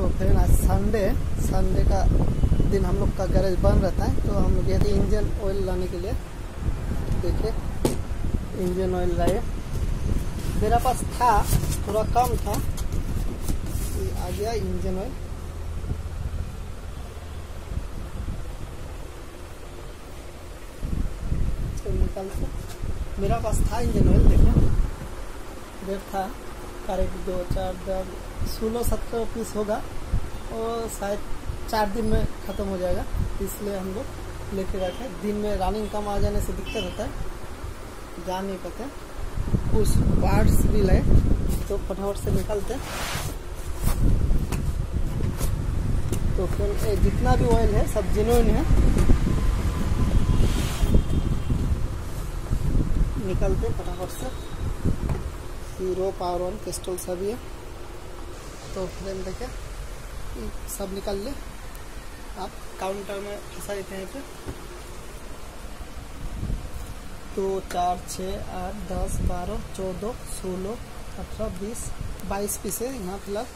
तो फिर आज संडे संडे का दिन हम लोग का गैरेज बंद रहता है तो हम गए थे इंजन ऑयल लाने के लिए। देखिए इंजन ऑयल लाए। मेरा पास था, थोड़ा कम था। ये आ गया इंजन ऑयल तो निकालते मेरा पास था इंजन ऑयल देखिए। डेढ़ था। करीब दो चार सोलह, सत्रह पीस होगा और शायद चार दिन में ख़त्म हो जाएगा, इसलिए हम लोग लेके बैठे दिन में रनिंग कम आ जाने से दिक्कत होता है जा नहीं पाते कुछ पार्ट्स भी लाए तो फटाफट से निकालते तो फिर जितना भी ऑयल है, सब जेनुइन है। निकलते फटाफट से। हीरो पावर क्रिस्टल सभी है तो फिर देखे सब निकाल ले। आप काउंटर में फंसा देते हैं पे दो, चार छः आठ, दस, बारह, चौदह, सोलह, अठारह, बीस, बाईस पीस है यहाँ फ़िलहाल।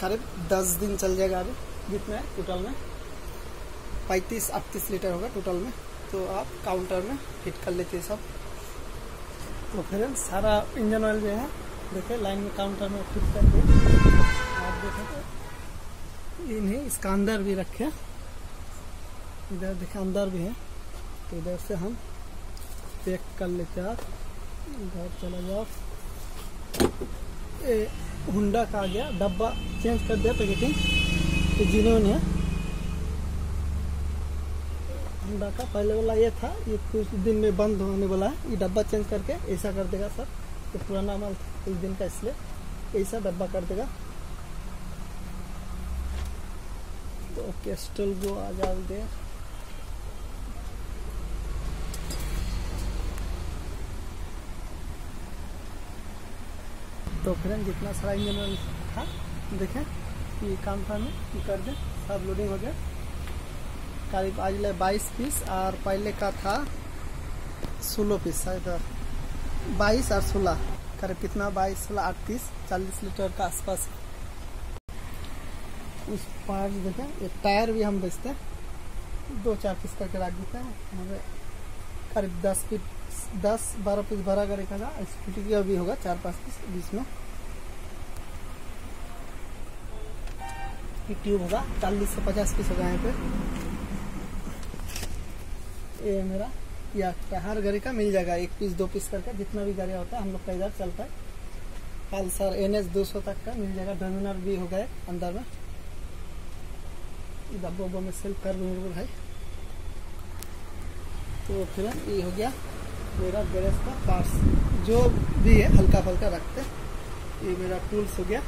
करीब दस दिन चल जाएगा अभी जितना टोटल में। पैंतीस, अड़तीस लीटर होगा टोटल में। तो आप काउंटर में फिट कर लेते हैं सब। तो फिर सारा इंजन ऑयल जो है देखिए लाइन में काउंटर में फिट करके, आप देखें इन्हें इसका अंदर भी रखे इधर देखे, अंदर भी है। तो इधर से हम पैक कर लेते आप इधर चला जाओ। हुंडा का आ गया। डब्बा चेंज कर दिया पैकेटिंग तो जिन्होंने होंडा का पहले वाला ये था, ये कुछ दिन में बंद होने वाला है। ये डब्बा चेंज करके ऐसा कर देगा सर। ये पुराना माल था, कुछ दिन का इसलिए। ऐसा डब्बा कर देगा। तो कैस्टल को आ जाओ दे। तो फिर जितना सारा इंजन था, देखें, ये काम था में कर दे, सब लोडिंग हो गया। करीब आज ले बाईस पीस और पहले का था सोलह पीस बाईस और सोलह। करीब कितना? बाईस, सोलह अड़तीस चालीस लीटर का आसपास। उस पार्ट देखें ये टायर भी हम बेचते हैं। दो, चार पीस करके रख देते हैं। करीब दस पीस, दस, बारह पीस भरा करेगा स्कूटी का भी होगा, चार, पाँच पीस बीच में। ट्यूब होगा, चालीस से पचास पीस होगा यहाँ पे। ये मेरा, या हर गाड़ी का मिल जाएगा, एक पीस, दो पीस करके, जितना भी गाड़ी होता है, हम लोग का इधर चलता है। पल्सर एन एस दो सौ तक का मिल जाएगा, डोमिनर भी हो गए अंदर में। डब्बो में सेल कर दूँगा भाई। तो फिर ये हो गया मेरा गैरेज का पार्ट्स। जो भी है, हल्का फल्का रखते ये मेरा टूल्स हो गया।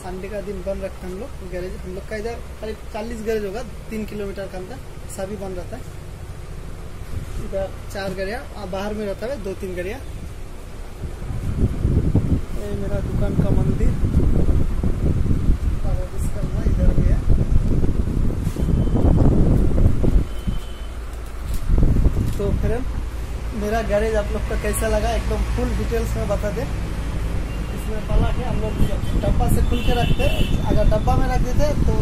संडे का दिन बंद रखते हम लोग, गैरेज। हम लोग का इधर करीब चालीस गैरेज होगा, तीन किलोमीटर का अंदर, सभी बंद रहता है। इधर चार गाड़िया बाहर में रहता है, दो तीन गाड़िया। ये मेरा दुकान का मंदिर। तो फिर मेरा गैरेज आप लोग का कैसा लगा? एकदम फुल डिटेल्स में बता दे। इसमें पला के हम लोग डब्बा से खुल के रखते अगर डब्बा में रख देते तो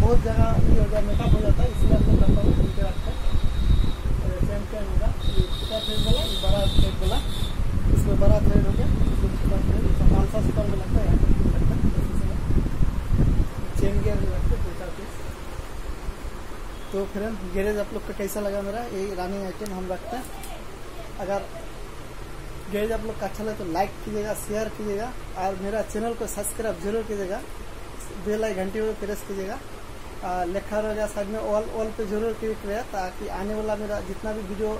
बहुत जगह ये हो जाए, मेकअप हो जाता है, इसलिए हम लोग डब्बा में खुल के रखते हैं सेम टाइम होगा ये छोटा थ्रेड वाला ये बड़ा थ्रेड वाला इसमें बड़ा थ्रेड हो गया छोटा थ्रेड इसमें पाँच सौ सुपर में लगता है यहाँ पे लगता है चेन गेयर में लगते दो चार पीस तो फिर गैरेज आप लोग का कैसा लगा मेरा? ये रनिंग आइटम हम रखते हैं। अगर गैरेज आप लोग का अच्छा लगे तो लाइक कीजिएगा शेयर कीजिएगा, और मेरा चैनल को सब्सक्राइब ज़रूर कीजिएगा। बेल घंटी में प्रेस कीजिएगा। लिखा रहेगा साइड में ऑल ऑल पे ज़रूर क्लिक रहे ताकि आने वाला मेरा जितना भी वीडियो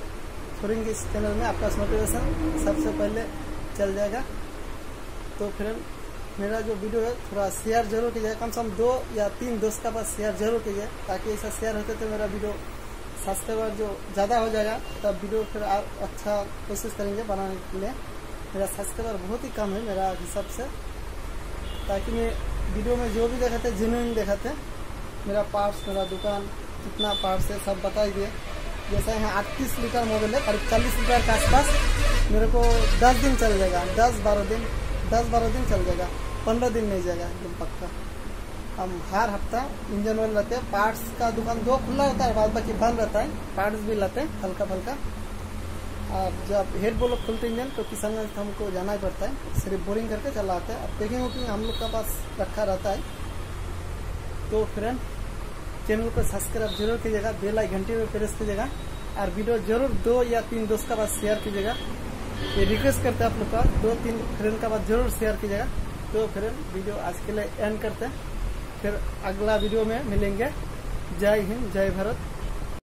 छोड़ेंगे इस चैनल में, आपका नोटिफिकेशन सबसे पहले चल जाएगा। तो फिर मेरा जो वीडियो है, थोड़ा शेयर ज़रूर कीजिए। कम से कम दो या तीन दोस्त का पास शेयर ज़रूर कीजिए, ताकि ऐसा शेयर होते तो मेरा वीडियो सब्सक्राइबर जो ज़्यादा हो जाएगा, तब वीडियो फिर आप अच्छा कोशिश करेंगे बनाने के लिए। मेरा सब्सक्राइबर बहुत ही कम है मेरा हिसाब से। ताकि मैं वीडियो में जो भी देखाते जेन्यून देखाते, मेरा पार्ट्स मेरा दुकान, कितना पार्ट्स है, सब बता दिए। जैसे यहाँ अड़तीस लीटर मोबाइल है, करीब चालीस लीटर के आसपास, मेरे को दस दिन चल जाएगा, दस बारह दिन, दस बारह दिन चल जाएगा। पंद्रह दिन नहीं जाएगा एकदम पक्का। हम हर हफ़्ता इंजन ऑयल लाते हैं पार्ट्स का दुकान दो खुला रहता है, बाद बाकी बंद रहता है पार्ट्स भी लाते हैं, हल्का फल्का। और जब हेड बोलो खुलते इंजन तो किसानगंज तो हमको जाना ही पड़ता है, सिर्फ़ बोरिंग करके चला चलाते हैं। अब पैकिंग वुकिंग हम लोग का पास रखा रहता है। तो फ्रेंड चैनल को सब्सक्राइब ज़रूर कीजिएगा बेल आई घंटे में प्रेस कीजिएगा, और वीडियो ज़रूर दो या तीन दोस्त का पास शेयर कीजिएगा। ये रिक्वेस्ट करते हैं आप लोग का, दो तीन फ्रेंड का बाद ज़रूर शेयर कीजिएगा। तो फिर वीडियो आज के लिए एंड करते हैं। फिर अगला वीडियो में मिलेंगे। जय हिंद, जय भारत।